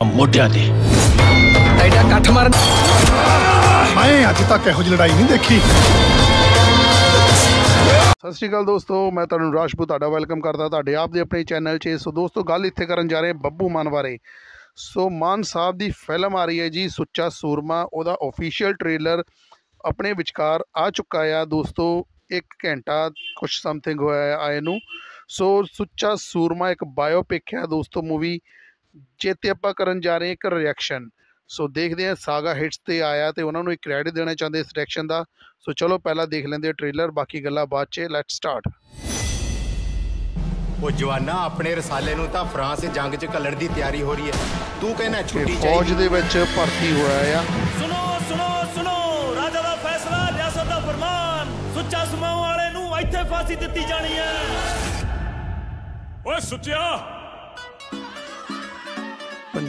ਮੋਢਿਆਂ ਤੇ। ਐਡਾ ਕੱਠ ਮਾਰਨ। ਮੈਂ ਅੱਜ ਤੱਕ ਇਹੋ ਜਿਹੀ ਲੜਾਈ ਨਹੀਂ ਦੇਖੀ। ਸਤਿ ਸ਼੍ਰੀ ਅਕਾਲ ਦੋਸਤੋ ਮੈਂ ਤੁਹਾਨੂੰ ਰਾਜਪੂਤ ਤੁਹਾਡਾ ਵੈਲਕਮ ਕਰਦਾ ਤੁਹਾਡੇ ਆਪ ਦੇ ਆਪਣੇ ਚੈਨਲ 'ਚ। ਸੋ ਦੋਸਤੋ ਗੱਲ ਇੱਥੇ ਕਰਨ ਜਾ ਰਹੇ ਬੱਬੂ ਮਾਨ ਬਾਰੇ। ਸੋ ਮਾਨ ਸਾਹਿਬ ਦੀ ਫਿਲਮ ਆ ਰਹੀ ਹੈ ਜੀ ਸੁੱਚਾ ਸੂਰਮਾ। ਉਹਦਾ ਅਫੀਸ਼ੀਅਲ ਟ੍ਰੇਲਰ ਆਪਣੇ ਵਿਚਕਾਰ ਆ ਚੁੱਕਾ ਆ। ਦੋਸਤੋ 1 ਘੰਟਾ ਕੁਛ ਸਮਥਿੰਗ ਹੋਇਆ ਆਏ ਨੂੰ ਸੋ ਸੁੱਚਾ ਸੂਰਮਾ ਇੱਕ ਬਾਇਓਪਿਕ ਹੈ ਦੋਸਤੋ ਮੂਵੀ ਜਿੱਤੇ ਆਪਾਂ ਕਰਨ ਜਾ ਰਹੇ ਹਾਂ ਇੱਕ ਰਿਐਕਸ਼ਨ ਸੋ ਦੇਖਦੇ ਹਾਂ ਸਾਗਾ ਹਿੱਟਸ ਤੇ ਆਇਆ ਤੇ ਉਹਨਾਂ ਨੂੰ ਇੱਕ ਕ੍ਰੈਡਿਟ ਦੇਣਾ ਚਾਹੁੰਦੇ ਇਸ ਰਿਐਕਸ਼ਨ ਦਾ। ਸੋ ਚਲੋ ਪਹਿਲਾਂ ਦੇਖ ਲੈਂਦੇ ਟ੍ਰੇਲਰ ਬਾਕੀ ਗੱਲਾਂ ਬਾਅਦ 'ਚ ਲੈਟਸ ਸਟਾਰਟ ਉਹ ਜਵਾਨਾ ਆਪਣੇ ਰਸਾਲੇ ਨੂੰ ਤਾਂ ਫਰਾਂਸ ਜੰਗ 'ਚ ਘੱਲਣ ਦੀ ਤਿਆਰੀ ਹੋ ਰਹੀ ਹੈ। ਤੂੰ ਕਹਿੰਦਾ ਛੁੱਟੀ ਫੌਜ ਚਾਹੀਦੀ ਦੇ ਵਿੱਚ ਭਰਤੀ ਹੋਇਆ ਆ। ਸੁਣੋ ਸੁਣੋ ਸੁਣੋ ਰਾਜਾ ਦਾ ਫੈਸਲਾ ਰਿਆਸਤ ਦਾ ਫਰਮਾਨ ਸੁੱਚਾ ਸਮਾਉ ਵਾਲੇ ਨੂੰ ਇੱਥੇ ਫਾਂਸੀ ਦਿੱਤੀ ਜਾਣੀ ਹੈ। ਓਏ ਸੁੱਚਿਆ!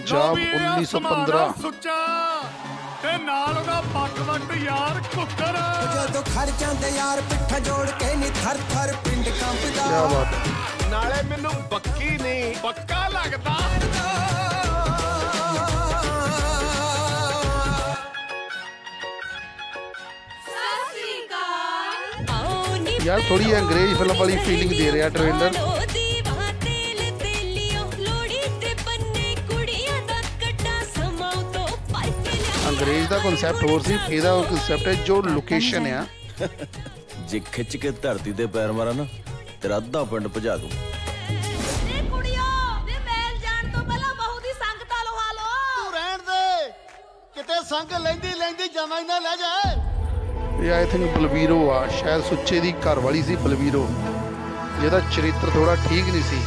ਪੰਜਾਬ 1915 ਸੁੱਚਾ ਤੇ ਨਾਲ ਉਹਦਾ ਪੱਕ ਵੱਟ ਯਾਰ ਕੁੱਕਰ। ਜਦੋਂ ਖੜ ਜਾਂਦੇ ਯਾਰ ਪਿੱਠਾ ਜੋੜ ਕੇ ਨੀ ਥਰ ਥਰ ਪਿੰਡ ਕੀ ਕੰਬਦਾ ਬਾਤ ਨਾਲੇ ਮੈਨੂੰ ਬੱਕੀ ਨਹੀਂ ਪੱਕਾ ਲੱਗਦਾ। ਯਾਰ ਥੋੜੀ ਅੰਗਰੇਜ਼ ਫਿਲਮ ਵਾਲੀ ਫੀਲਿੰਗ ਦੇ ਰਿਹਾ ਟ੍ਰੇਲਰ ਅੰਗਰੇਜ਼ ਦਾ ਕਨਸੈਪਟ ਹੋਰ ਸੀ ਇਹਦਾ ਕਨਸੈਪਟ ਹੈ ਜੋ ਲੋਕੇਸ਼ਨ ਆ। ਜੇ ਖਿੱਚ ਕੇ ਧਰਤੀ ਤੇ ਪੈਰ ਮਾਰਾਂ ਨਾ ਤੇਰਾ ਅੱਧਾ ਪਿੰਡ ਭਜਾ ਦੂੰ। ਤੂੰ ਰਹਿਣ ਦੇ। ਕਿਤੇ ਸੰਗ ਲੈਂਦੀ ਲੈਂਦੀ ਜਮਾਂ ਹੀ ਨਾ ਲੈ ਜਾਏ ਇਹ ਆਈ ਥਿੰਕ ਬਲਵੀਰੋ ਆ ਸ਼ਾਇਦ ਸੁੱਚੇ ਦੀ ਘਰ ਵਾਲੀ ਸੀ ਬਲਵੀਰੋ। ਜਿਹਦਾ ਚਰਿੱਤਰ ਥੋੜਾ ਠੀਕ ਨਹੀਂ ਸੀ।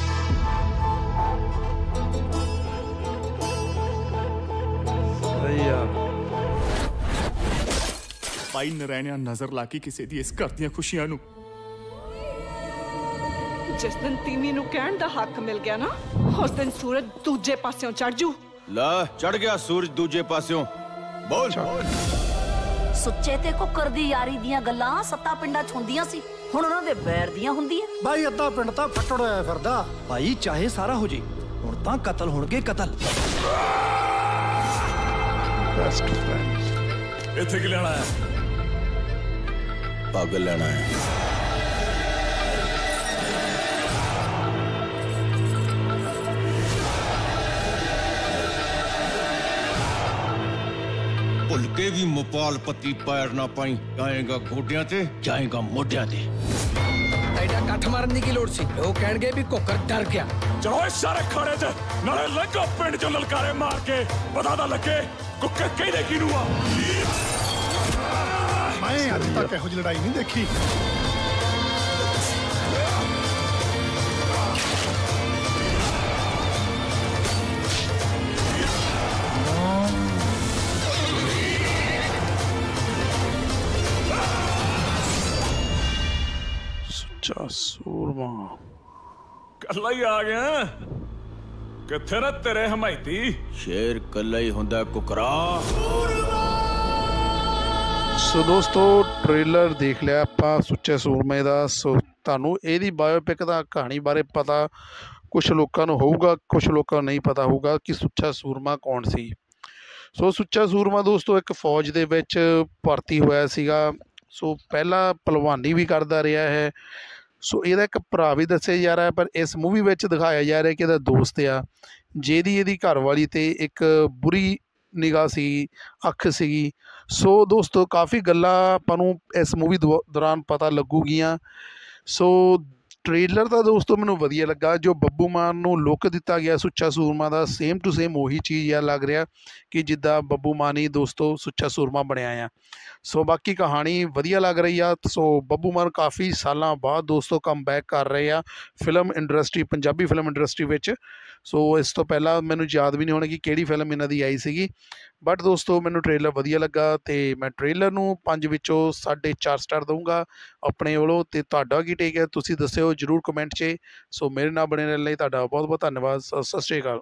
ਭਾਈ ਨਰੈਣਿਆ ਨਜ਼ਰ ਲਾ ਕੇ ਕਿਸੇ ਦੀ ਇਸ ਘਰ ਦੀਆਂ ਖੁਸ਼ੀਆਂ ਨੂੰ। ਜਿਸ ਦਿਨ ਤੀਵੀਂ ਨੂੰ ਕਹਿਣ ਦਾ ਹੱਕ ਮਿਲ ਗਿਆ ਨਾ ਉਸ ਦਿਨ ਸੂਰਜ ਦੂਜੇ ਪਾਸਿਓਂ ਚੜ ਜੂ। ਲੈ ਚੜ ਗਿਆ ਸੂਰਜ ਦੂਜੇ ਪਾਸਿਓਂ। ਬੋਲ ਸੁੱਚੇ ਤੇ ਕੁੱਕਰ ਦੀ ਯਾਰੀ ਦੀਆਂ ਗੱਲਾਂ ਸੱਤਾ ਪਿੰਡਾਂ 'ਚ ਹੁੰਦੀਆਂ ਸੀ। ਹੁਣ ਉਹਨਾਂ ਦੇ ਬੈਰ ਦੀਆਂ ਹੁੰਦੀਆਂ। ਬਾਈ ਅੱਧਾ ਪਿੰਡ ਤਾਂ ਫੱਟੜ ਹੋਇਆ ਫਿਰਦਾ। ਭਾਈ ਚਾਹੇ ਸਾਰਾ ਹੋ ਜੇ ਹੁਣ ਤਾਂ ਕਤਲ ਹੋਣਗੇ ਕਤਲ। ਬੈਸਟ ਫਰੈਂਡਸ ਇੱਥੇ ਕਿ ਲੈਣਾ ਹੈ? ਪੱਗ ਲੈਣਾ ਹੈ ਭੁੱਲ ਕੇ ਵੀ ਮੁਪਾਲ ਪੱਤੀ ਪੈਰ ਨਾ ਪਾਈ ਜਾਏਗਾ ਗੋਡਿਆਂ ਤੇ ਜਾਏਗਾ ਮੋਢਿਆਂ ਤੇ ਐਡਾ ਕੱਠ ਮਾਰਨ ਦੀ ਕੀ ਲੋੜ ਸੀ ਉਹ ਕਹਿਣਗੇ ਵੀ ਕੁੱਕਰ ਡਰ ਗਿਆ ਚਲੋ ਇਸ ਸਾਰੇ ਖਾੜੇ 'ਚ ਨਾਲੇ ਲੰਘੋ ਪਿੰਡ 'ਚੋਂ ਲਲਕਾਰੇ ਮਾਰ ਕੇ ਪਤਾ ਤਾਂ ਲੱਗੇ ਕੁੱਕੇ ਕਿਹਦੇ ਕਿਹਨੂੰ ਆ ਮੈਂ ਅੱਜ ਤੱਕ ਇਹੋ ਜਿਹੀ ਲੜਾਈ ਨਹੀਂ ਦੇਖੀ। ਸੁੱਚਾ ਸੂਰਮਾ। ਕੱਲਾ ਹੀ ਆ ਗਿਆ। ਕਿੱਥੇ ਨਾ ਤੇਰੇ ਹਮਾਇਤੀ? ਸ਼ੇਰ ਕੱਲਾ ਹੀ ਹੁੰਦਾ ਕੁਕਰਾ। ਸੋ ਦੋਸਤੋ ਟ੍ਰੇਲਰ ਦੇਖ ਲਿਆ ਆਪਾਂ ਸੁੱਚੇ ਸੂਰਮੇ ਦਾ। ਸੋ ਤੁਹਾਨੂੰ ਇਹਦੀ ਬਾਇਓਪਿਕ ਦਾ ਕਹਾਣੀ ਬਾਰੇ ਪਤਾ ਕੁਝ ਲੋਕਾਂ ਨੂੰ ਹੋਊਗਾ ਕੁਝ ਲੋਕਾਂ ਨੂੰ ਨਹੀਂ ਪਤਾ ਹੋਊਗਾ ਕਿ ਸੁੱਚਾ ਸੂਰਮਾ ਕੌਣ ਸੀ। ਸੋ ਸੁੱਚਾ ਸੂਰਮਾ ਦੋਸਤੋ, ਇੱਕ ਫੌਜ ਦੇ ਵਿੱਚ ਭਰਤੀ ਹੋਇਆ ਸੀਗਾ। ਸੋ ਪਹਿਲਾਂ ਪਹਿਲਵਾਨੀ ਵੀ ਕਰਦਾ ਰਿਹਾ ਹੈ। ਸੋ ਇਹਦਾ ਇੱਕ ਭਰਾ ਵੀ ਦੱਸਿਆ ਜਾ ਰਿਹਾ ਪਰ ਇਸ ਮੂਵੀ ਵਿੱਚ ਦਿਖਾਇਆ ਜਾ ਰਿਹਾ ਕਿ ਇਹਦਾ ਦੋਸਤ ਆ। ਜਿਹਦੀ ਇਹਦੀ ਘਰਵਾਲੀ ਤੇ ਇੱਕ ਬੁਰੀ ਨਿਗਾਹ ਸੀ, ਅੱਖ ਸੀਗੀ। ਸੋ ਦੋਸਤੋ ਕਾਫੀ ਗੱਲਾਂ ਆਪਾਂ ਨੂੰ ਇਸ ਮੂਵੀ ਦੌਰਾਨ ਪਤਾ ਲੱਗੂਗੀਆਂ। ਸੋ ਟ੍ਰੇਲਰ ਤਾਂ ਦੋਸਤੋ ਮੈਨੂੰ ਵਧੀਆ ਲੱਗਾ, ਜੋ ਬੱਬੂ ਮਾਨ ਨੂੰ ਲੁੱਕ ਦਿੱਤਾ ਗਿਆ ਸੁੱਚਾ ਸੂਰਮਾ ਦਾ ਸੇਮ ਟੂ ਸੇਮ ਉਹੀ ਚੀਜ਼ ਆ ਲੱਗ ਰਿਹਾ ਕਿ ਜਿੱਦਾਂ ਬੱਬੂ ਮਾਨ ਹੀ ਦੋਸਤੋ ਸੁੱਚਾ ਸੂਰਮਾ ਬਣਿਆ ਆ। ਸੋ ਬਾਕੀ ਕਹਾਣੀ ਵਧੀਆ ਲੱਗ ਰਹੀ ਆ, ਸੋ ਬੱਬੂ ਮਾਨ ਕਾਫੀ ਸਾਲਾਂ ਬਾਅਦ ਦੋਸਤੋ ਕਮਬੈਕ ਕਰ ਰਹੇ ਆ film industry Punjabi film industry ਵਿੱਚ। ਸੋ ਇਸ ਤੋਂ ਪਹਿਲਾਂ ਮੈਨੂੰ ਯਾਦ ਵੀ ਨਹੀਂ ਹੋਣਾ ਕਿ ਕਿਹੜੀ ਫਿਲਮ ਇਹਨਾਂ ਦੀ ਆਈ ਸੀਗੀ। ਬਟ ਦੋਸਤੋ ਮੈਨੂੰ ਟ੍ਰੇਲਰ ਵਧੀਆ ਲੱਗਾ ਤੇ ਮੈਂ ਟ੍ਰੇਲਰ ਨੂੰ 5 ਵਿੱਚੋਂ 4.5 ਸਟਾਰ ਦਊਂਗਾ ਆਪਣੇ ਵੱਲੋਂ ਤੇ ਤੁਹਾਡਾ ਕੀ ਟੇਕ ਹੈ, ਤੁਸੀਂ ਦੱਸਿਓ ਜਰੂਰ ਕਮੈਂਟ 'ਚ, ਸੋ ਮੇਰੇ ਨਾਲ ਬਣੇ ਰਹਿਣ ਲਈ ਤੁਹਾਡਾ ਬਹੁਤ ਬਹੁਤ ਧੰਨਵਾਦ ਸਤਿ ਸ਼੍ਰੀ ਅਕਾਲ।